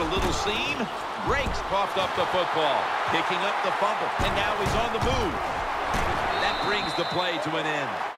a little seam. Breaks coughed up the football. Picking up the fumble. And now he's on the move. That brings the play to an end.